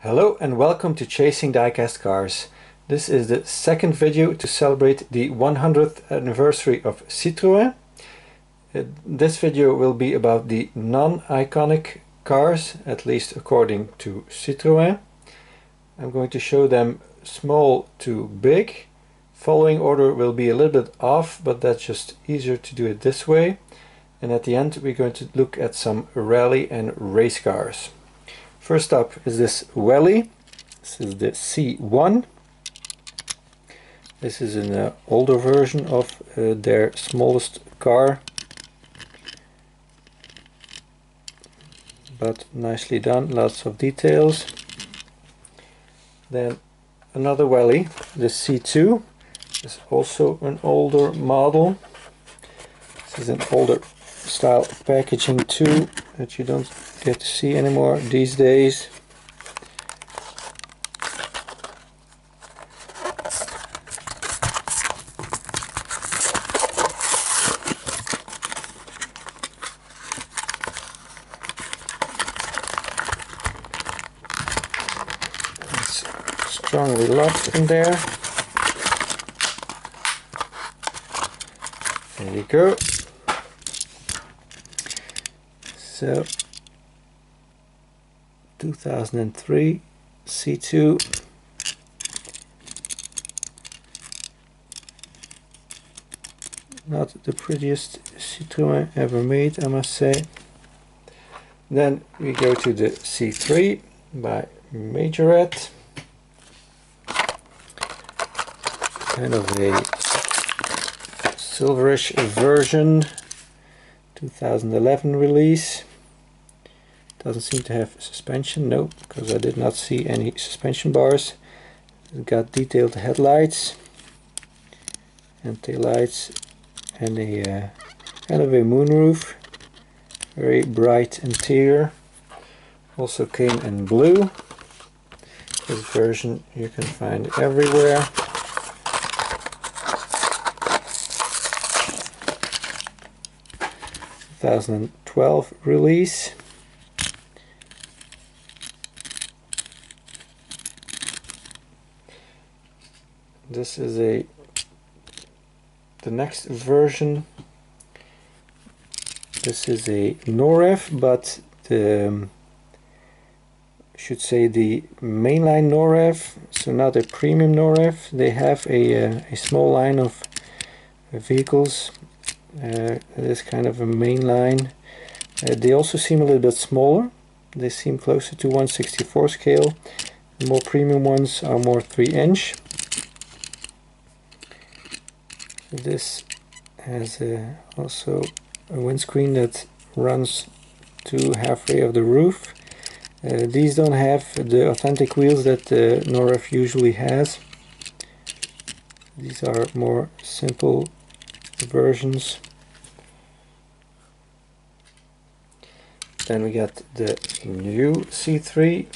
Hello and welcome to Chasing Diecast Cars. This is the second video to celebrate the 100th anniversary of Citroën. Uh, this video will be about the non-iconic cars, at least according to Citroën. I'm going to show them small to big. Following order will be a little bit off, but that's just easier to do it this way. And at the end we're going to look at some rally and race cars. First up is this Welly. This is the C1. This is an uh, older version of uh, their smallest car. But nicely done, lots of details. Then another Welly, the C2. This is also an older model. This is an older style packaging too that you don't get to see anymore these days. It's strongly locked in there. There you go. So 2003 C2 not the prettiest Citroën ever made I must say. Then we go to the C3 by Majorette. Kind of a silverish version 2011 release doesn't seem to have suspension, no, because I did not see any suspension bars. It's got detailed headlights and tail lights and a uh, kind of a moonroof. Very bright interior. Also came in blue. This version you can find everywhere. Two thousand twelve release. this is a the next version. This is a Norev but the um, should say the mainline Norev so not a premium Norev they have a, uh, a small line of vehicles uh, this kind of a mainline uh, they also seem a little bit smaller they seem closer to 164 scale the more premium ones are more 3 inch this has a, also a windscreen that runs to halfway of the roof. Uh, these don't have the authentic wheels that the Norev usually has. These are more simple versions. Then we got the new C3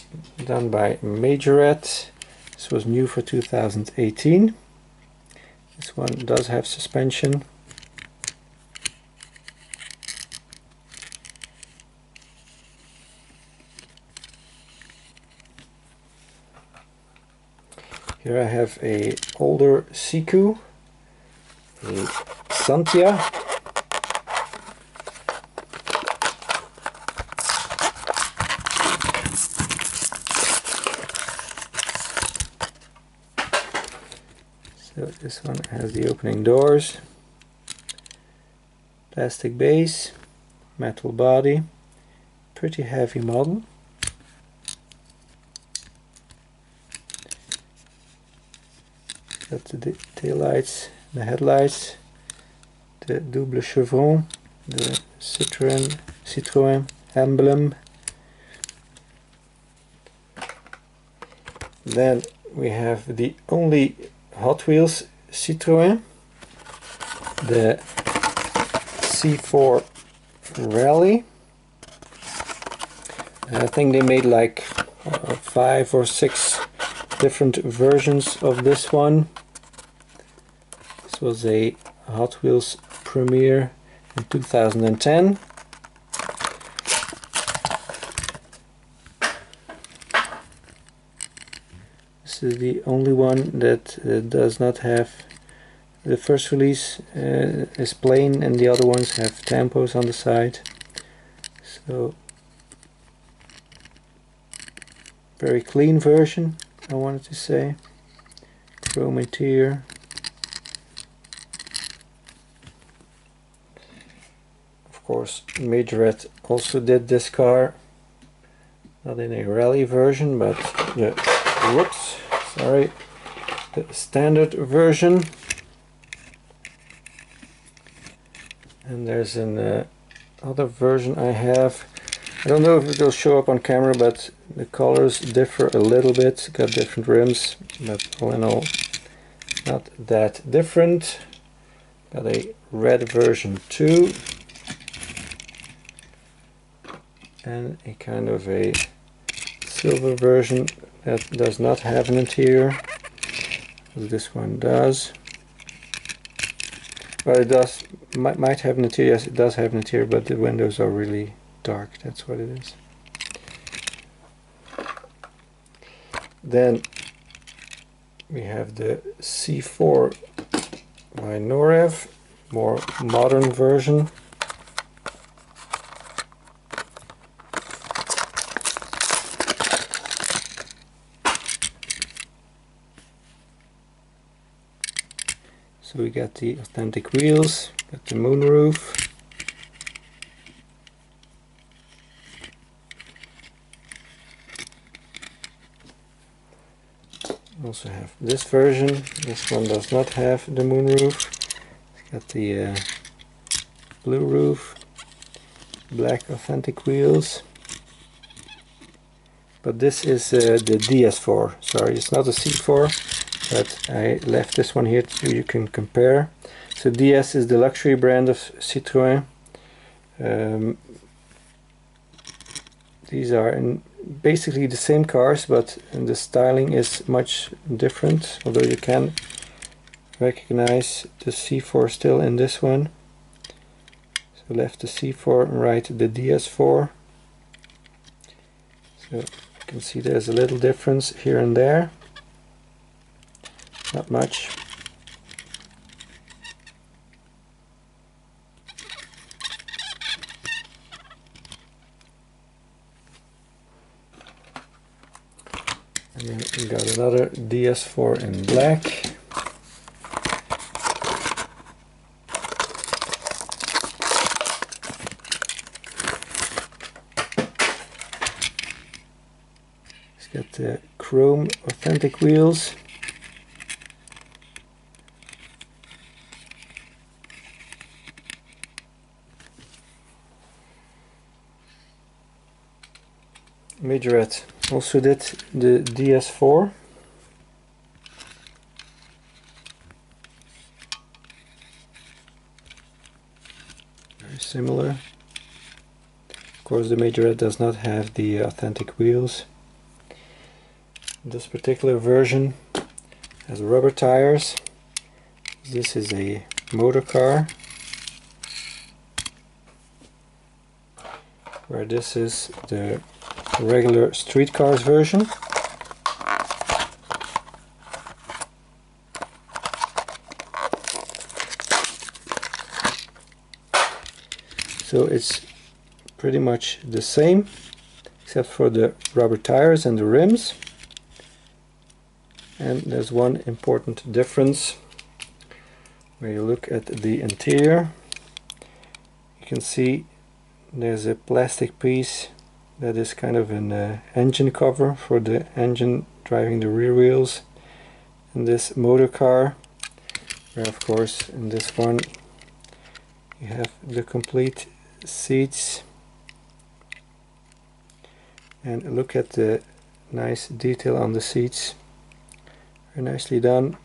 done by Majorette. This was new for 2018. This one does have suspension. Here I have a older Siku, a Xantia, So this one has the opening doors, plastic base, metal body, pretty heavy model. Got the tail lights, the headlights, the double chevron, the Citroën, Citroën emblem. Then we have the only Hot Wheels Citroën, the C4 Rally. I think they made like uh, five or six different versions of this one. This was a Hot Wheels premiere in 2010. Is the only one that uh, does not have the first release uh, is plain and the other ones have tampos on the side. So very clean version I wanted to say. Chrome interior. Of course Majorette also did this car not in a rally version but the whoops sorry the standard version. And there's an uh, other version I have. I don't know if it will show up on camera but the colors differ a little bit. Got different rims but all in all not that different. Got a red version too. And a kind of a silver version that does not have an interior this one does. Well it does might, might have an interior yes it does have an interior but the windows are really dark. That's what it is. Then we have the C4 by Norev more modern version we got the authentic wheels, got the moonroof. Also have this version. This one does not have the moonroof. It's got the uh, blue roof, black authentic wheels. But this is uh, the DS4. Sorry, it's not a C4 but I left this one here so you can compare. So DS is the luxury brand of Citroën. Um, these are in basically the same cars but the styling is much different although you can recognize the C4 still in this one. So left the C4 and right the DS4. So you can see there's a little difference here and there not much. And then we got another DS4 in black. It's got the chrome authentic wheels. Majorette also did the DS4 very similar. Of course the Majorette does not have the authentic wheels. This particular version has rubber tires. This is a motor car where this is the regular street cars version. So it's pretty much the same except for the rubber tires and the rims. And there's one important difference where you look at the interior. You can see there's a plastic piece that is kind of an uh, engine cover for the engine driving the rear wheels in this motor car. Where of course in this one you have the complete seats. And look at the nice detail on the seats. Very nicely done.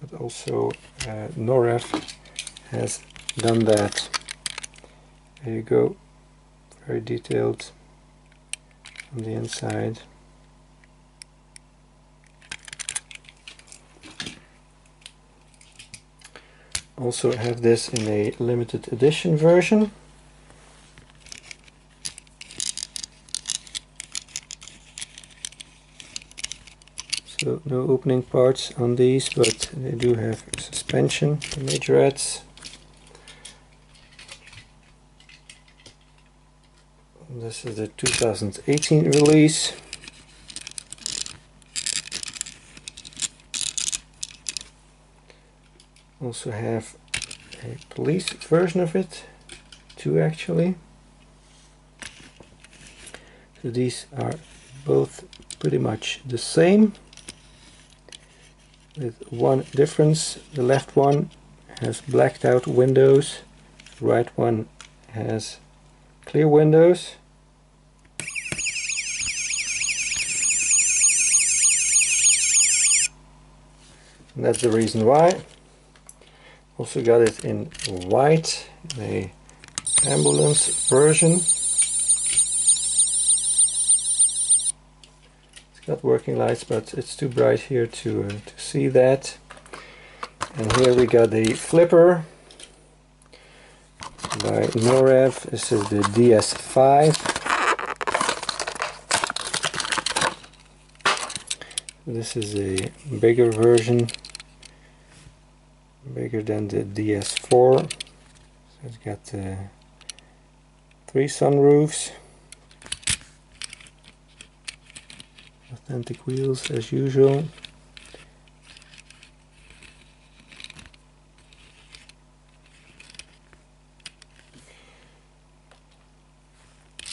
But also uh, Norev has done that there you go. Very detailed on the inside. Also have this in a limited edition version. So no opening parts on these, but they do have suspension, the majorettes. This is the 2018 release. Also have a police version of it, two actually. So these are both pretty much the same with one difference. The left one has blacked out windows, the right one has clear windows. That's the reason why. Also got it in white, the ambulance version. It's got working lights, but it's too bright here to, uh, to see that. And here we got the flipper by Norev. This is the DS5. This is a bigger version, bigger than the DS4. So it's got uh, three sunroofs, authentic wheels as usual.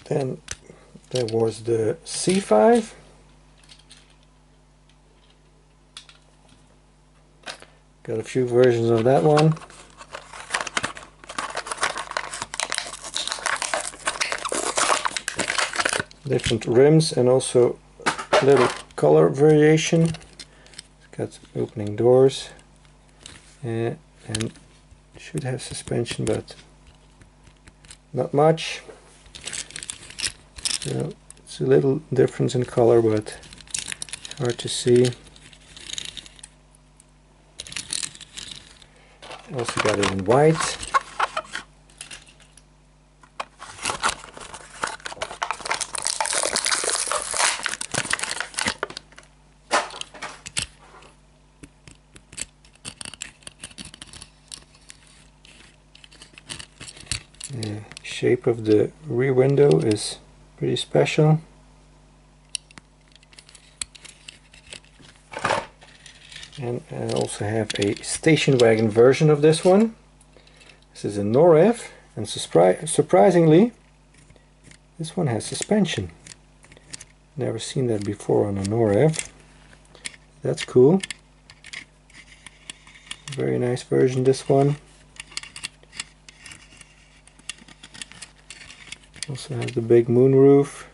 Then there was the C5 Got a few versions of that one. Different rims and also a little color variation. It's got opening doors uh, and should have suspension but not much. So it's a little difference in color but hard to see. Also got it in white. The shape of the rear window is pretty special. And I also have a station wagon version of this one. This is a Norev and surprisingly this one has suspension. Never seen that before on a Norev that's cool. Very nice version this one. Also has the big moonroof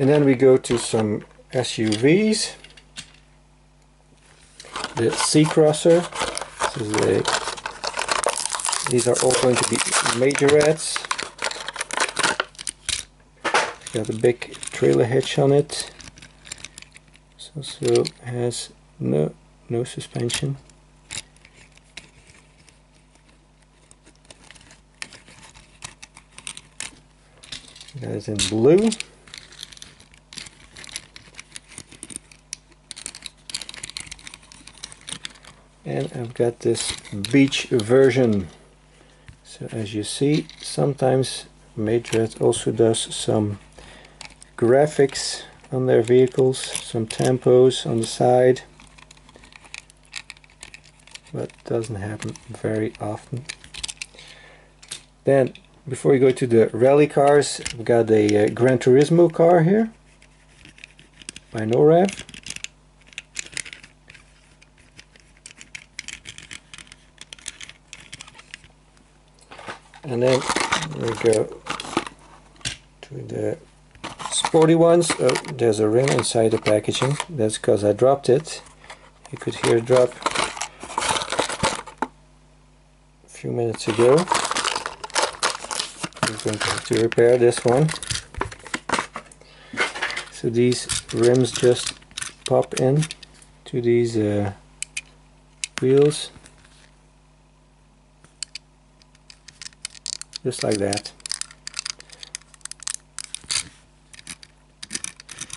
And then we go to some SUVs. The C-Crosser. these are all going to be majorettes. Got a big trailer hitch on it. This also has no no suspension. Got it in blue. And I've got this beach version. So as you see sometimes Majorette also does some graphics on their vehicles some tampos on the side. But doesn't happen very often. Then before we go to the rally cars we've got a uh, Gran Turismo car here. By Norev and then we go to the sporty ones. Oh, there's a rim inside the packaging. That's because I dropped it. You could hear it drop a few minutes ago. Going to have to repair this one. So these rims just pop in to these uh, wheels just like that.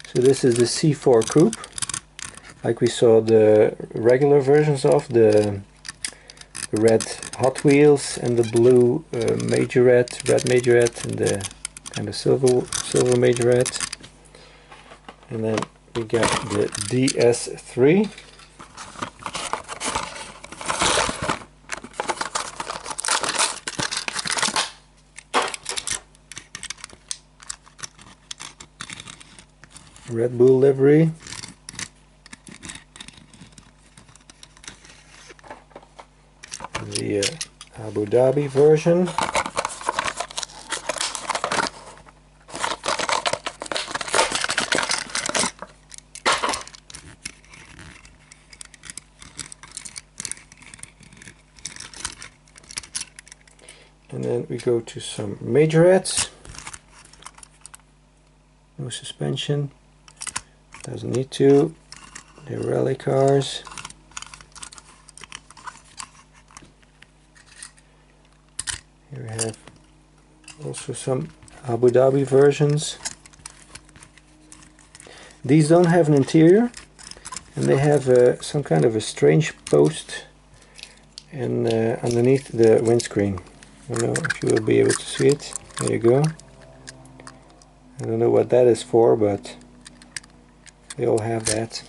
So this is the C4 coupe, like we saw the regular versions of, the red Hot Wheels and the blue uh, Majorette, red Majorette and the kind of silver, silver Majorette. And then we got the DS3. Red Bull livery. The uh, Abu Dhabi version. And then we go to some majorettes. No suspension. Doesn't need to. The rally cars. Here we have also some Abu Dhabi versions. These don't have an interior and they have uh, some kind of a strange post and uh, underneath the windscreen. I don't know if you will be able to see it. There you go. I don't know what that is for, but they all have that.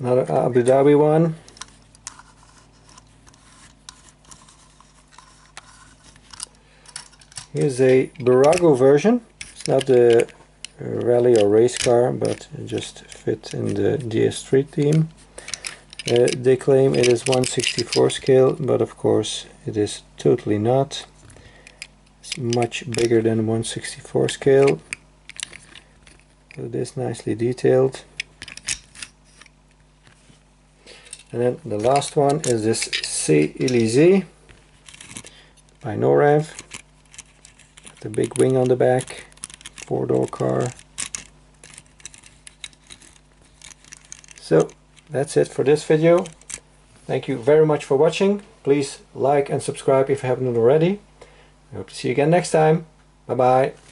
Another Abu Dhabi one. Here's a Bburago version. It's not the rally or race car, but just fit in the DS3 theme. Uh, they claim it is 164 scale, but of course it is totally not. It's much bigger than 164 scale. So it is nicely detailed. And then the last one is this C Elysee by Norev. The big wing on the back, four door car. So that's it for this video. Thank you very much for watching. Please like and subscribe if you haven't already. I hope to see you again next time. Bye bye.